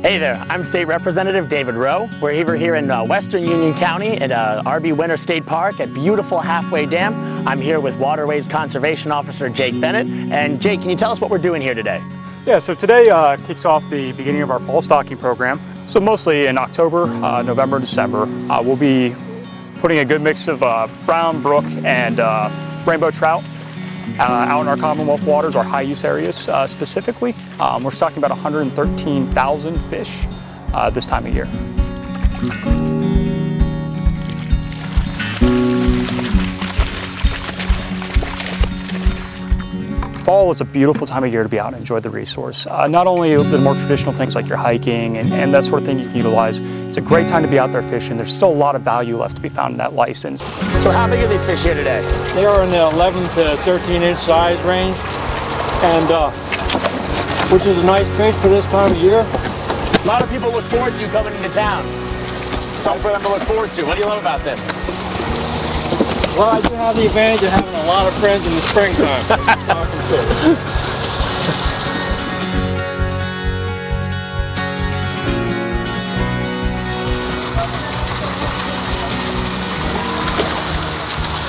Hey there, I'm State Representative David Rowe. We're here, here in uh, Western Union County at uh, RB Winter State Park at beautiful Halfway Dam. I'm here with Waterways Conservation Officer Jake Bennett. And Jake, can you tell us what we're doing here today? Yeah, so today uh, kicks off the beginning of our fall stocking program. So mostly in October, uh, November, December, uh, we'll be putting a good mix of uh, brown, brook, and rainbow trout uh, out in our Commonwealth waters, our high use areas uh, specifically. Um, we're stocking about 113,000 fish uh, this time of year. Fall is a beautiful time of year to be out and enjoy the resource. Uh, not only the more traditional things like your hiking and, and that sort of thing you can utilize, it's a great time to be out there fishing. There's still a lot of value left to be found in that license. So how big are these fish here today? They are in the 11 to 13 inch size range, and uh, which is a nice fish for this time of year. A lot of people look forward to you coming into town. Something for them to look forward to. What do you love about this? Well, I do have the advantage of having a lot of friends in the springtime.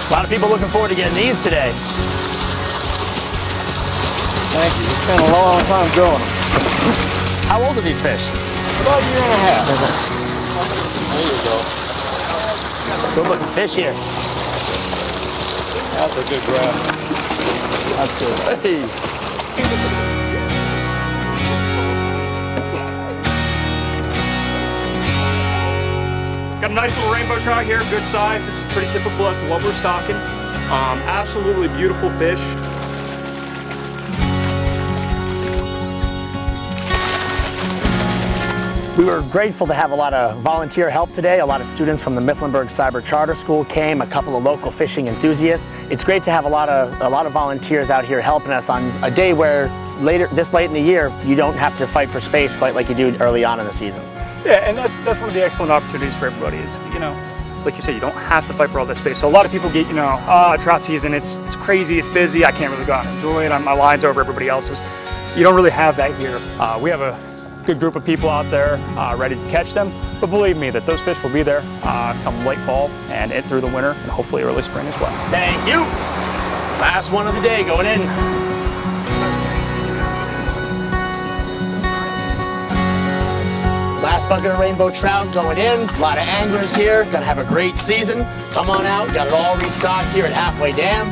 A lot of people looking forward to getting these today. Thank you. It's been a long time growing them. How old are these fish? About a year and a half. There you go. Good looking fish here. That's a good grab. That's good. Hey. Got a nice little rainbow trout here, good size. This is pretty typical as to what we're stocking. Um, absolutely beautiful fish. We were grateful to have a lot of volunteer help today. A lot of students from the Mifflinburg Cyber Charter School came, a couple of local fishing enthusiasts. It's great to have a lot of a lot of volunteers out here helping us on a day where later this late in the year you don't have to fight for space quite like you do early on in the season. Yeah, and that's that's one of the excellent opportunities for everybody is, you know, like you said, you don't have to fight for all that space. So a lot of people get, you know, ah, trout season, it's it's crazy, it's busy, I can't really go out and enjoy it. I'm, my line's over everybody else's. You don't really have that here. Uh, we have a good group of people out there uh, ready to catch them. But believe me that those fish will be there uh, come late fall and in through the winter and hopefully early spring as well. Thank you. Last one of the day going in. Last bucket of rainbow trout going in. A lot of anglers here. Gonna have a great season. Come on out. Got it all restocked here at Halfway Dam.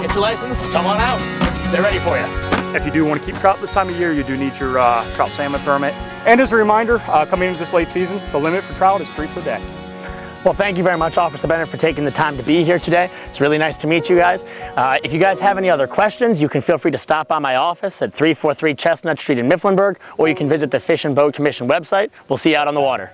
Get your license. Come on out. They're ready for you. If you do want to keep trout this time of year, you do need your uh, trout salmon permit. And as a reminder, uh, coming into this late season, the limit for trout is three per day. Well, thank you very much, Officer Bennett, for taking the time to be here today. It's really nice to meet you guys. Uh, if you guys have any other questions, you can feel free to stop by my office at 343 Chestnut Street in Mifflinburg, or you can visit the Fish and Boat Commission website. We'll see you out on the water.